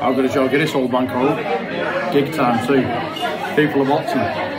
I'm going to show you this old man called. Gig time too. People are watching.